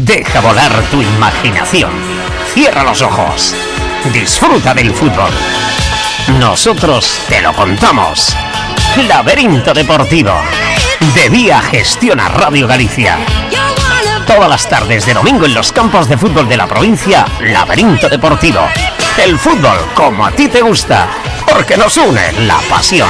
Deja volar tu imaginación. Cierra los ojos. Disfruta del fútbol. Nosotros te lo contamos. Laberinto Deportivo. De Vía Gestiona Radio Galicia. Todas las tardes de domingo en los campos de fútbol de la provincia, Laberinto Deportivo. El fútbol como a ti te gusta, porque nos une la pasión.